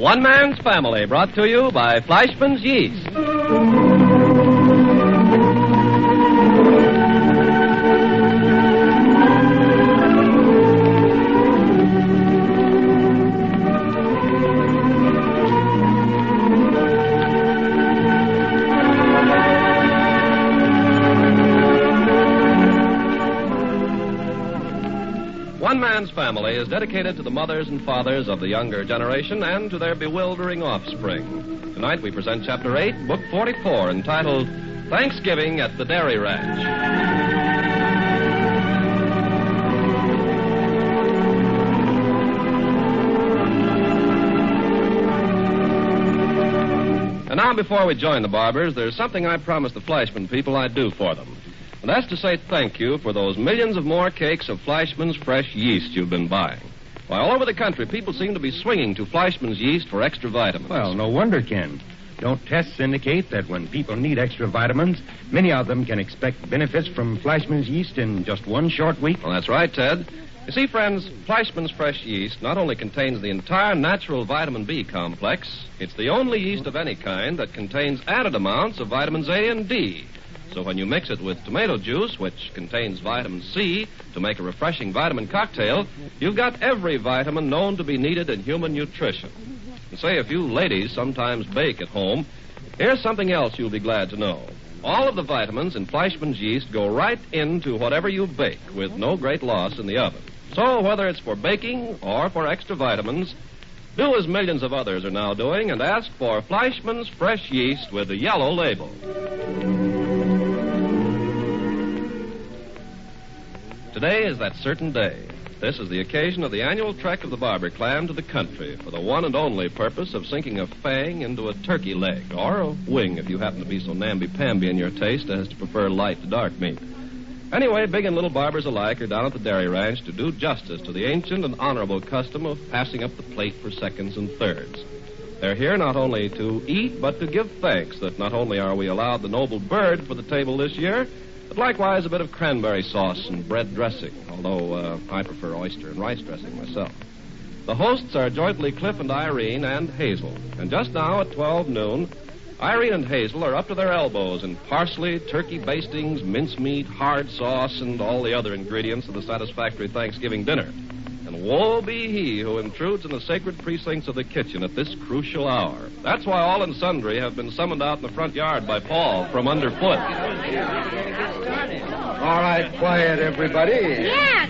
One Man's Family, brought to you by Fleischmann's Yeast. Is dedicated to the mothers and fathers of the younger generation and to their bewildering offspring. Tonight we present Chapter 8, Book 44, entitled Thanksgiving at the Dairy Ranch. And now, before we join the Barbours, there's something I promised the Fleischmann people I'd do for them. And that's to say thank you for those millions of more cakes of Fleischmann's fresh yeast you've been buying. Why, all over the country, people seem to be swinging to Fleischmann's yeast for extra vitamins. Well, no wonder, Ken. Don't tests indicate that when people need extra vitamins, many of them can expect benefits from Fleischmann's yeast in just one short week? Well, that's right, Ted. You see, friends, Fleischmann's fresh yeast not only contains the entire natural vitamin B complex, it's the only yeast of any kind that contains added amounts of vitamins A and D. So when you mix it with tomato juice, which contains vitamin C, to make a refreshing vitamin cocktail, you've got every vitamin known to be needed in human nutrition. And say if you ladies sometimes bake at home, here's something else you'll be glad to know. All of the vitamins in Fleischmann's yeast go right into whatever you bake with no great loss in the oven. So whether it's for baking or for extra vitamins, do as millions of others are now doing and ask for Fleischmann's fresh yeast with the yellow label. Today is that certain day. This is the occasion of the annual trek of the Barbour clan to the country for the one and only purpose of sinking a fang into a turkey leg, or a wing if you happen to be so namby-pamby in your taste as to prefer light to dark meat. Anyway, big and little Barbours alike are down at the dairy ranch to do justice to the ancient and honorable custom of passing up the plate for seconds and thirds. They're here not only to eat, but to give thanks that not only are we allowed the noble bird for the table this year, but likewise a bit of cranberry sauce and bread dressing, although uh, I prefer oyster and rice dressing myself. The hosts are jointly Cliff and Irene and Hazel. And just now at 12 noon, Irene and Hazel are up to their elbows in parsley, turkey bastings, mincemeat, hard sauce, and all the other ingredients of the satisfactory Thanksgiving dinner. And woe be he who intrudes in the sacred precincts of the kitchen at this crucial hour. That's why all and sundry have been summoned out in the front yard by Paul from underfoot. All right, quiet, everybody. Yeah, quiet.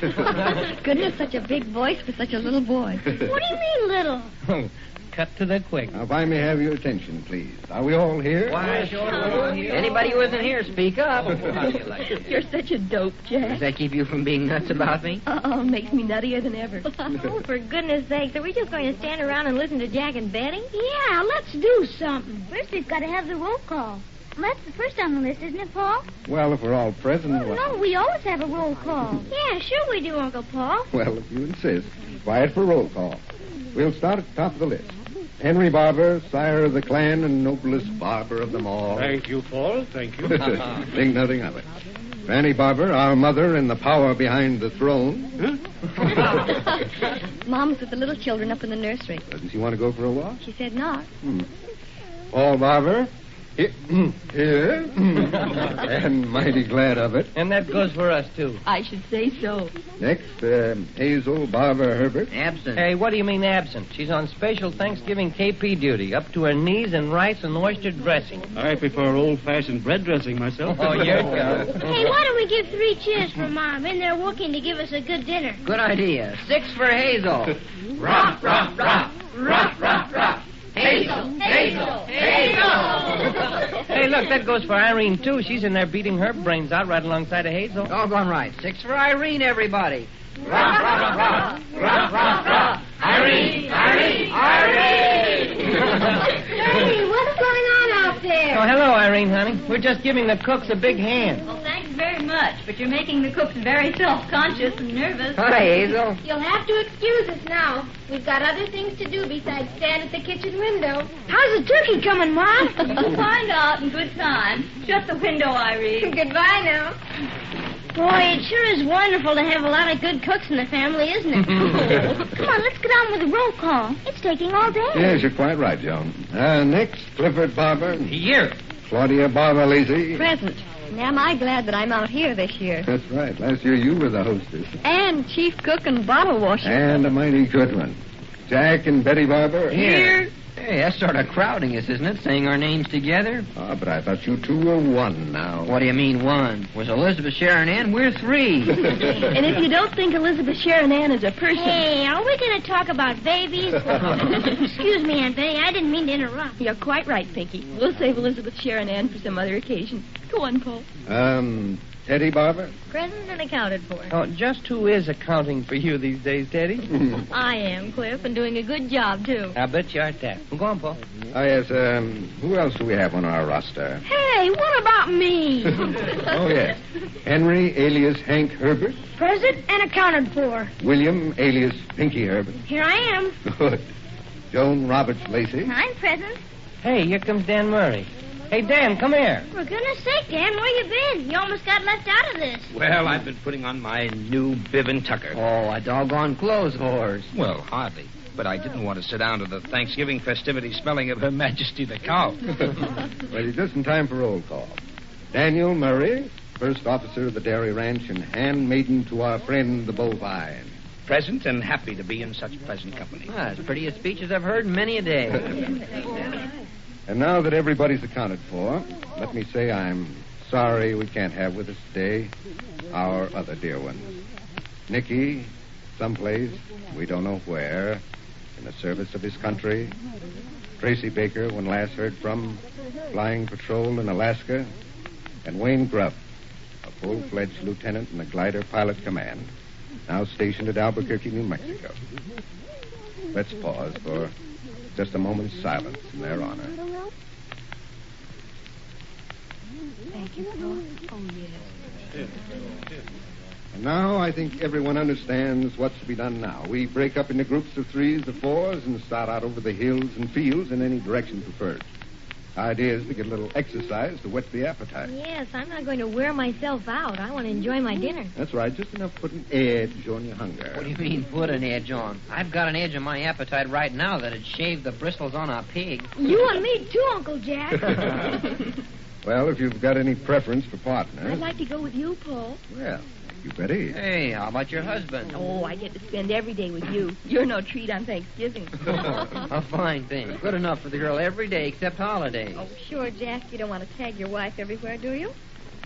Goodness, such a big voice for such a little boy. what do you mean, little? Oh, cut to the quick. Now, if I may have your attention, please. Are we all here? Why, sure. Anybody who isn't here, speak up. You're such a dope, Jack. Does that keep you from being nuts about me? Uh-oh, makes me nuttier than ever. oh, for goodness sakes, are we just going to stand around and listen to Jack and Betty? Yeah, let's do something. First, we've got to have the roll call. That's the first on the list, isn't it, Paul? Well, if we're all present, well, No, we always have a roll call. Yeah, sure we do, Uncle Paul. well, if you insist, quiet for roll call. We'll start at the top of the list. Henry Barbour, sire of the clan and noblest Barbour of them all. Thank you, Paul. Thank you. Think nothing of it. Fanny Barbour, our mother and the power behind the throne. Mom's with the little children up in the nursery. Doesn't she want to go for a walk? She said not. Hmm. Paul Barbour, he- here, and mighty glad of it. And that goes for us, too. I should say so. Next, uh, Hazel Barbour Herbert. Absent. Hey, what do you mean absent? She's on special Thanksgiving KP duty, up to her knees in rice and oyster dressing. I prefer old-fashioned bread dressing myself. Oh, you're good. Hey, why don't we give three cheers for Mom in there working to give us a good dinner? Good idea. Six for Hazel. rock, rock, rock, rock, rock, rock. Hazel, Hazel, Hazel. hey, look, that goes for Irene, too. She's in there beating her brains out right alongside of Hazel. gone right. Six for Irene, everybody. Rock, rock, rock, rock, rock, rock. Irene, Irene, Irene. Hey, what's going on out there? Oh, hello, Irene, honey. We're just giving the cooks a big hand. Well, thanks very much, but you're making the cooks very self-conscious and nervous. Hi, Hazel. You'll have to excuse us now. We've got other things to do besides stand at the kitchen window. How's the turkey coming, Mom? You'll find out in good time. Shut the window, Irene. Goodbye now. Boy, it sure is wonderful to have a lot of good cooks in the family, isn't it? Come on, let's get on with the roll call. It's taking all day. Yes, you're quite right, Joan. Uh, next, Clifford Barbour. Here. Claudia Barbour Lacey. Present. And am I glad that I'm out here this year. That's right. Last year you were the hostess. And chief cook and bottle washer. And a mighty good one. Jack and Betty Barbour. Here. Hey, that's sort of crowding us, isn't it? Saying our names together. Ah, but I thought you two were one now. What do you mean one? Was Elizabeth Sharon Ann? We're three. And if you don't think Elizabeth Sharon Ann is a person. Hey, are we going to talk about babies? Excuse me, Aunt Betty. I didn't mean to interrupt. You're quite right, Pinky. We'll save Elizabeth Sharon Ann for some other occasion. Go on, Paul. Um, Teddy Barbour? Present and accounted for. oh, just who is accounting for you these days, Teddy? I am, Cliff, and doing a good job, too. I bet you are that. Go on, Paul. Oh, yes, um, who else do we have on our roster? Hey, what about me? oh, yes. Henry, alias Hank Herbert. Present and accounted for. William, alias Pinky Herbert. Here I am. Good. Joan Roberts Lacey. I'm present. Hey, here comes Dan Murray. Hey, Dan, come here. For goodness sake, Dan, where you been? You almost got left out of this. Well, I've been putting on my new bib and tucker. Oh, a doggone clothes horse. Well, hardly. But I didn't want to sit down to the Thanksgiving festivity smelling of Her Majesty the Cow. well, you're just in time for roll call. Daniel Murray, first officer of the dairy ranch and handmaiden to our friend the bovine. Present and happy to be in such pleasant company. Ah, as pretty a speech as I've heard in many a day. And now that everybody's accounted for, let me say I'm sorry we can't have with us today our other dear ones. Nicky, someplace, we don't know where, in the service of his country. Tracy Baker, when last heard from, flying patrol in Alaska. And Wayne Grubb, a full fledged lieutenant in the glider pilot command, now stationed at Albuquerque, New Mexico. Let's pause for just a moment's silence in their honor. Thank you. Oh, yes. And now I think everyone understands what's to be done now. We break up into groups of threes or fours and start out over the hills and fields in any direction preferred. Idea is to get a little exercise to whet the appetite. Yes, I'm not going to wear myself out. I want to enjoy my dinner. That's right, just enough to put an edge on your hunger. What do you mean, put an edge on? I've got an edge on my appetite right now that'd shave the bristles on a pig. You and me, too, Uncle Jack. Well, if you've got any preference for partners, I'd like to go with you, Paul. well, thank you Betty. Hey, how about your husband? Oh, I get to spend every day with you. You're no treat on Thanksgiving. a fine thing. Good enough for the girl every day except holidays. oh, sure, Jack. You don't want to tag your wife everywhere, do you?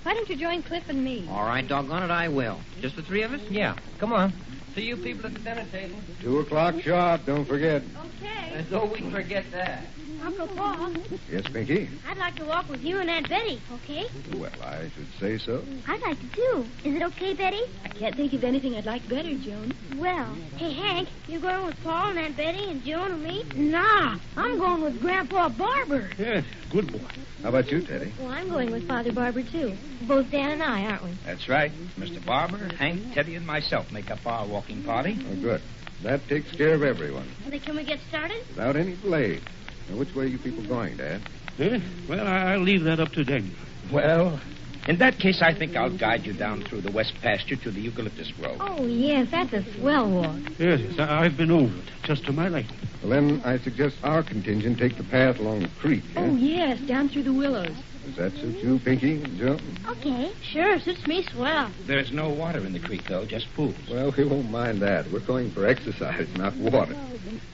Why don't you join Cliff and me? All right, doggone it, I will. Just the three of us? Yeah. Come on. See you people at the dinner table. Two o'clock sharp, don't forget. Okay. As though we forget that. Uncle Paul, Yes, Pinky? I'd like to walk with you and Aunt Betty, okay? Well, I should say so. I'd like to, too. Is it okay, Betty? I can't think of anything I'd like better, Joan. Well, hey, Hank, you going with Paul and Aunt Betty and Joan and me? Nah, I'm going with Grandpa Barbour. Yes, good boy. How about you, Teddy? Well, I'm going with Father Barbour, too. Both Dan and I, aren't we? That's right. Mr. Barbour, Hank, Teddy, and myself make up our walking party. Oh, good. That takes care of everyone Then can we get started? without any delay. Now, which way are you people going, Dad? Eh? Well, I- I'll leave that up to Daniel. Well, in that case, I think I'll guide you down through the west pasture to the eucalyptus grove. Oh, yes, that's a swell walk. Yes, yes, I- I've been over it, just to my liking. Well, then I suggest our contingent take the path along the creek. eh? Oh, yes, down through the willows. Does that suit you, Pinky and Joe? Okay, sure, suits me swell. There's no water in the creek, though, just pools. Well, we won't mind that. We're going for exercise, not water.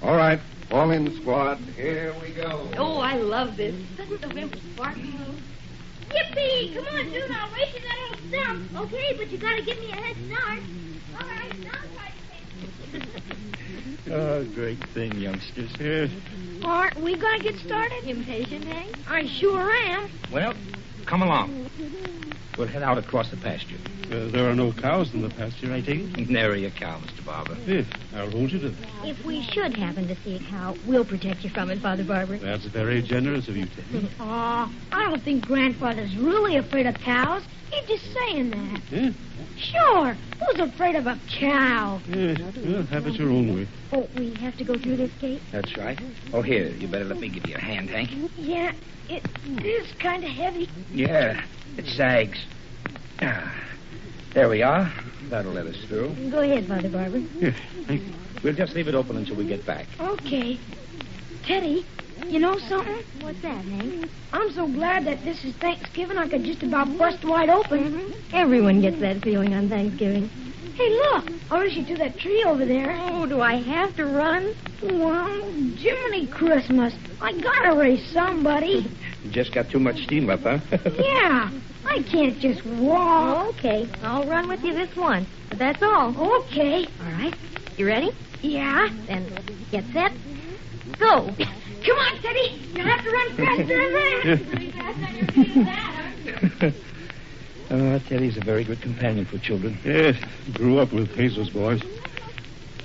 All right, all in, squad. Here we go. Oh, I love this. Doesn't the wind sparkle? Yippee! Come on, dude, I'll race you that old stump. Okay, but you gotta give me a head start. All right, now try to take Oh, great thing, youngsters. Yes. Aren't we gonna get started? Impatient, eh? I sure am. Well, come along. We'll head out across the pasture. Uh, there are no cows in the pasture, I take it? Nary a cow, Mr. Barbour. Yes, I'll hold you to that. If we should happen to see a cow, we'll protect you from it, Father Barbour. That's very generous of you, Teddy. Aw, I don't think Grandfather's really afraid of cows. He's just saying that. Eh? Sure, who's afraid of a cow? Yes, well, have it your own way. Oh, we have to go through this gate? That's right. Oh, here, you better let me give you a hand, Hank. Yeah, it is kind of heavy. Yeah, it sags. Ah. There we are. That'll let us through. Go ahead, Father Barbour. Yes, thank you. We'll just leave it open until we get back. Okay. Teddy, you know something? What's that, Hank? I'm so glad that this is Thanksgiving I could just about bust wide open. Mm-hmm. Everyone gets that feeling on Thanksgiving. Hey, look. I wish you to that tree over there. Oh, do I have to run? Well, Jiminy Christmas. I gotta race somebody. You just got too much steam up, huh? yeah. I can't just walk. Okay, I'll run with you this once. But that's all. Okay. All right. You ready? Yeah. Then get set. Go. Come on, Teddy. You'll have to run faster than that. oh, Teddy's a very good companion for children. Yes, grew up with Hazel's boys.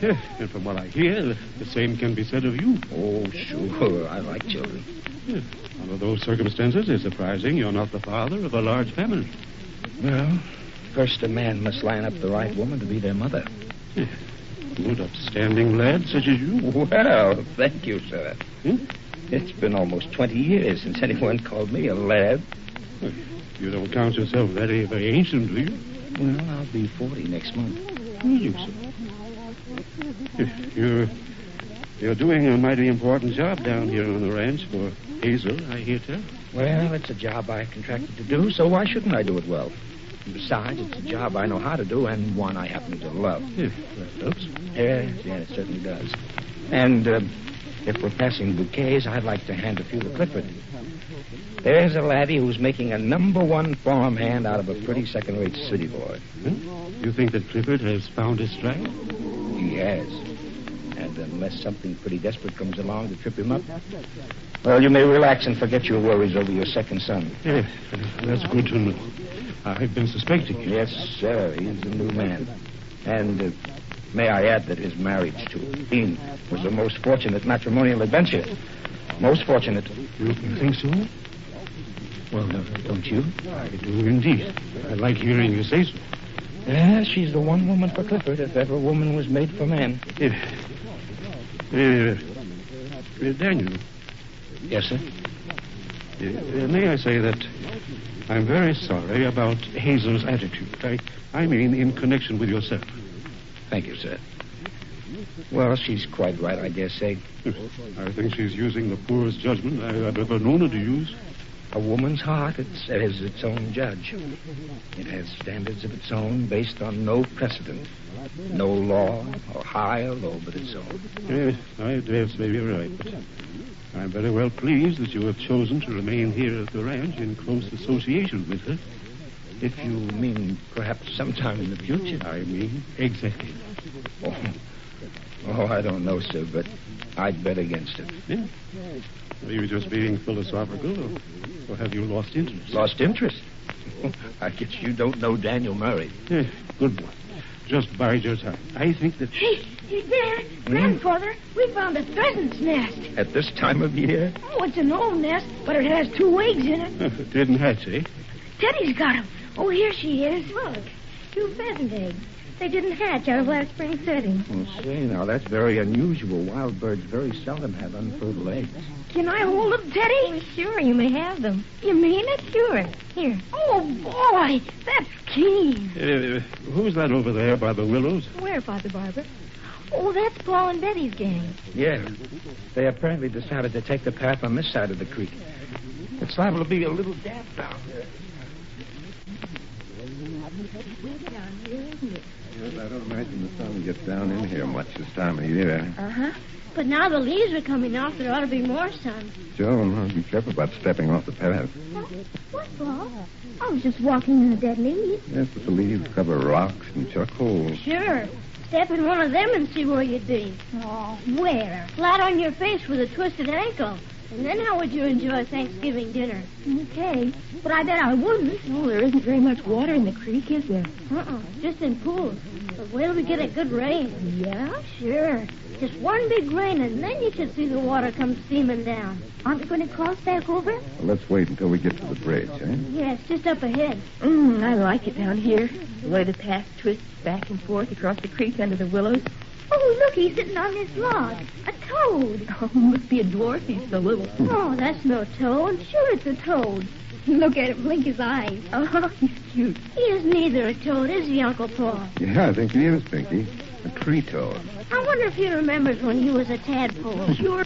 Yes, and from what I hear, the same can be said of you. Oh, sure. I like children. Yes. Under those circumstances, it's surprising you're not the father of a large family. Well, first a man must line up the right woman to be their mother. Yes. Good, upstanding lad such as you. Well, thank you, sir. Hmm? It's been almost 20 years since anyone called me a lad. You don't count yourself very, very ancient, do you? Well, I'll be 40 next month. Will you, sir? You're, you're doing a mighty important job down here on the ranch for Hazel, I hear tell. Well, it's a job I contracted to do, so why shouldn't I do it well? Besides, it's a job I know how to do and one I happen to love. Yes, that helps. Yes, yes, it certainly does. And uh, if we're passing bouquets, I'd like to hand a few to Clifford. There's a laddie who's making a number one farmhand out of a pretty second-rate city boy. Hmm? You think that Clifford has found his strike? He has. And unless something pretty desperate comes along to trip him up, well, you may relax and forget your worries over your second son. Yes, that's good to know. I've been suspecting him. Yes, sir. He's a new man. And uh, may I add that his marriage to Dean was the most fortunate matrimonial adventure. Most fortunate. You think so? Well, no, don't you? I do indeed. I like hearing you say so. Yeah, she's the one woman for Clifford, if ever woman was made for man. If, uh, uh, Daniel, Yes, sir. uh, may I say that I'm very sorry about Hazel's attitude. I, I mean, in connection with yourself. Thank you, sir. Well, she's quite right, I dare say. I think she's using the poorest judgment I- I've ever known her to use. A woman's heart, it says its own judge. It has standards of its own based on no precedent. No law or high or low but its own. Yes, I dare say you're right, but I'm very well pleased that you have chosen to remain here at the ranch in close association with her. If you mean perhaps sometime in the future. I mean, exactly. Oh, oh I don't know, sir, but I'd bet against it. Yeah. Are you just being philosophical, or, or have you lost interest? Lost interest? I guess you don't know Daniel Murray. Yeah, good boy. Just bide your time. I think that. Hey, hey, Dad, Grandfather, we found a pheasant's nest. At this time of year? Oh, it's an old nest, but it has two eggs in it. Didn't hatch, eh? Teddy's got 'em. Oh, here she is. Look, two pheasant eggs. They didn't hatch out of last spring's setting. Oh, say, now, that's very unusual. Wild birds very seldom have unfertile eggs. Can I hold them, Teddy? Oh, sure, you may have them. You mean it? Sure. Here. Oh, boy, that's keen. Uh, who's that over there by the willows? Where, Father Barbour? Oh, that's Paul and Betty's gang. Yeah. They apparently decided to take the path on this side of the creek. It's liable to be a little damp down there. Well, I don't imagine the sun gets down in here much this time of year. Uh-huh. But now the leaves are coming off, there ought to be more sun. Joan, well, be careful about stepping off the path. What, Paul? I was just walking in the dead leaves. Yes, but the leaves cover rocks and chuck holes. Sure. Step in one of them and see where you'd be. Oh, where? Flat on your face with a twisted ankle. And then how would you enjoy Thanksgiving dinner? Okay. But I bet I wouldn't. Oh, there isn't very much water in the creek, is there? Uh-uh. Just in pools. But wait till we get a good rain. Yeah? Sure. Just one big rain, and then you should see the water come steaming down. Aren't we going to cross back over? Well, let's wait until we get to the bridge, eh? Yeah, it's just up ahead. Mm, I like it down here. The way the path twists back and forth across the creek under the willows. Oh, look, he's sitting on this log. A toad. Oh, must be a dwarf. He's so little. Oh, that's no toad. Sure, it's a toad. Look at him, blink his eyes. Oh, he's cute. He is neither a toad, is he, Uncle Paul? Yeah, I think he is, Pinky. A tree toad. I wonder if he remembers when he was a tadpole. Sure.